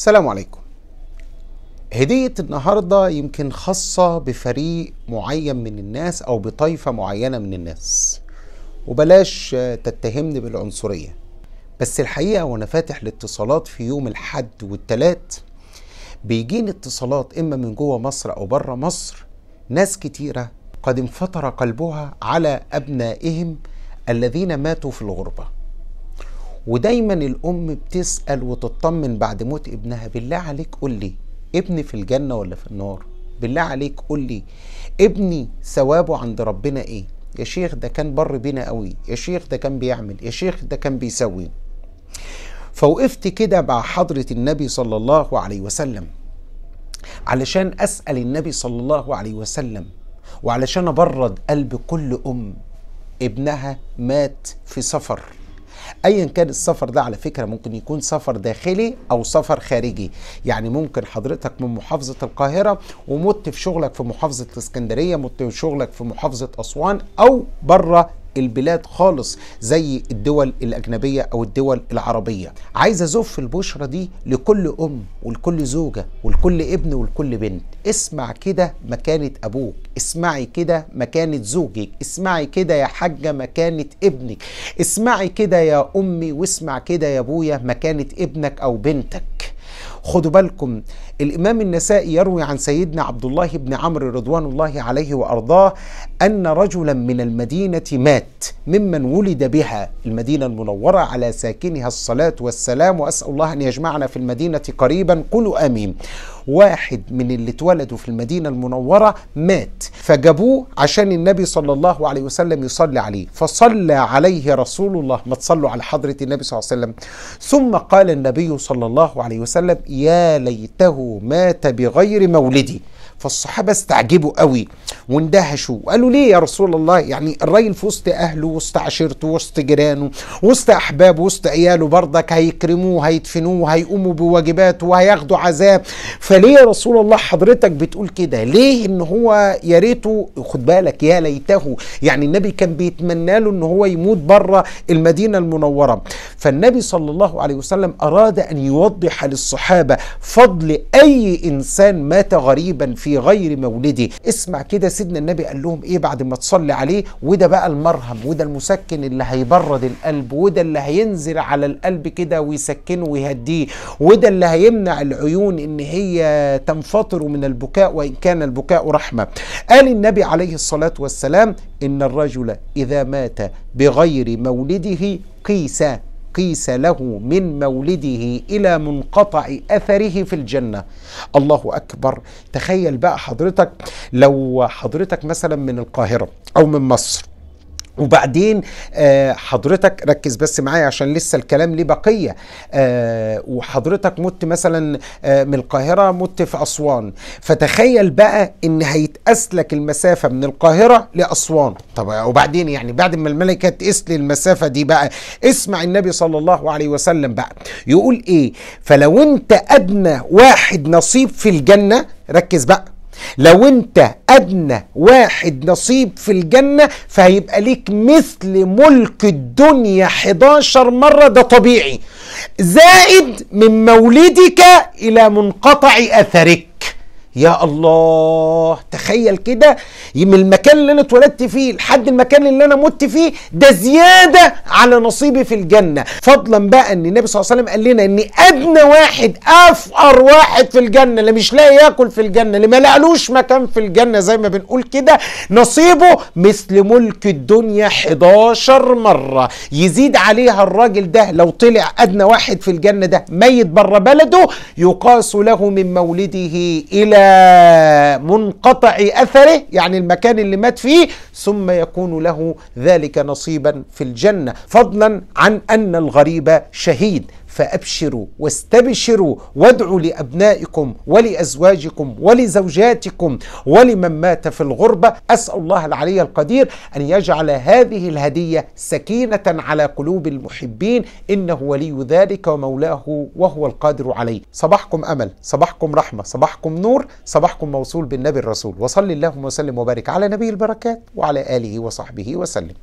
السلام عليكم. هدية النهاردة يمكن خاصة بفريق معين من الناس أو بطائفة معينة من الناس. وبلاش تتهمني بالعنصرية. بس الحقيقة وأنا فاتح الاتصالات في يوم الحد والتلات بيجيني اتصالات إما من جوه مصر أو بره مصر ناس كتيرة قد انفطر قلبها على أبنائهم الذين ماتوا في الغربة. ودايما الأم بتسأل وتطمن بعد موت ابنها بالله عليك قول لي ابني في الجنة ولا في النار؟ بالله عليك قول لي ابني ثوابه عند ربنا إيه؟ يا شيخ ده كان بر بينا قوي يا شيخ ده كان بيعمل يا شيخ ده كان بيسوي. فوقفت كده مع حضرة النبي صلى الله عليه وسلم علشان أسأل النبي صلى الله عليه وسلم وعلشان أبرد قلب كل أم ابنها مات في سفر. ايا كان السفر ده على فكرة ممكن يكون سفر داخلي أو سفر خارجي. يعني ممكن حضرتك من محافظة القاهرة ومت في شغلك في محافظة الإسكندرية مت في شغلك في محافظة أسوان أو بره البلاد خالص زي الدول الأجنبية أو الدول العربية. عايز أزف البشرة دي لكل أم ولكل زوجة ولكل ابن ولكل بنت. اسمع كده مكانة أبوك. اسمعي كده مكانة زوجك. اسمعي كده يا حاجة مكانة ابنك. اسمعي كده يا أمي واسمع كده يا أبويا مكانة ابنك أو بنتك. خدوا بالكم الإمام النسائي يروي عن سيدنا عبد الله بن عمرو رضوان الله عليه وأرضاه أن رجلا من المدينة مات ممن ولد بها المدينة المنورة على ساكنها الصلاة والسلام وأسأل الله أن يجمعنا في المدينة قريبا. قولوا آمين. واحد من اللي اتولدوا في المدينة المنورة مات. فجابوه عشان النبي صلى الله عليه وسلم يصلي عليه. فصلى عليه رسول الله. ما تصلوا على حضرة النبي صلى الله عليه وسلم. ثم قال النبي صلى الله عليه وسلم يا ليته مات بغير مولدي فالصحابة استعجبوا قوي. واندهشوا وقالوا ليه يا رسول الله؟ يعني الراجل في وسط أهله وسط عشيرته وسط جيرانه وسط أحبابه وسط عياله برضك هيكرموه هيدفنوه هيقوموا بواجباته وهياخدوا عذاب. فليه يا رسول الله حضرتك بتقول كده؟ ليه إن هو يا ريته خد بالك يا ليته يعني النبي كان بيتمنى له إن هو يموت بره المدينة المنورة. فالنبي صلى الله عليه وسلم أراد أن يوضح للصحابة فضل أي إنسان مات غريبا في غير مولده. اسمع كده سيدنا النبي قال لهم إيه بعد ما تصلي عليه؟ وده بقى المرهم وده المسكن اللي هيبرد القلب وده اللي هينزل على القلب كده ويسكنه ويهديه وده اللي هيمنع العيون إن هي تنفطر من البكاء وإن كان البكاء رحمة. قال النبي عليه الصلاة والسلام إن الرجل إذا مات بغير مولده قيس قيس له من مولده إلى منقطع أثره في الجنة. الله أكبر. تخيل بقى حضرتك لو حضرتك مثلا من القاهرة أو من مصر وبعدين آه حضرتك ركز بس معايا عشان لسه الكلام ليه بقية. آه وحضرتك مت مثلا آه من القاهرة مت في أسوان. فتخيل بقى إن هيتقاس لك المسافة من القاهرة لأسوان. طب وبعدين يعني بعد ما الملكة تقيس لي المسافة دي بقى اسمع النبي صلى الله عليه وسلم بقى. يقول إيه؟ فلو أنت أدنى واحد نصيب في الجنة ركز بقى. لو انت ادنى واحد نصيب في الجنة فهيبقى ليك مثل ملك الدنيا 11 مرة ده طبيعي. زائد من مولدك إلى منقطع أثرك. يا الله تخيل كده من المكان اللي أنا اتولدت فيه لحد المكان اللي أنا مت فيه ده زيادة على نصيبي في الجنة. فضلا بقى إن النبي صلى الله عليه وسلم قال لنا ان أدنى واحد أفقر واحد في الجنة اللي مش لاقي يأكل في الجنة اللي ما لقلوش مكان في الجنة زي ما بنقول كده نصيبه مثل ملك الدنيا 11 مرة. يزيد عليها الراجل ده لو طلع أدنى واحد في الجنة ده ميت بره بلده يقاس له من مولده إلى منقطع أثره يعني المكان اللي مات فيه ثم يكون له ذلك نصيبا في الجنة فضلا عن أن الغريب شهيد. فأبشروا واستبشروا وادعوا لأبنائكم ولأزواجكم ولزوجاتكم ولمن مات في الغربة. أسأل الله العلي القدير أن يجعل هذه الهدية سكينة على قلوب المحبين. إنه ولي ذلك ومولاه وهو القادر عليه. صباحكم أمل صباحكم رحمة صباحكم نور صباحكم موصول بالنبي الرسول. وصلي اللهم وسلم وبارك على نبي البركات وعلى آله وصحبه وسلم.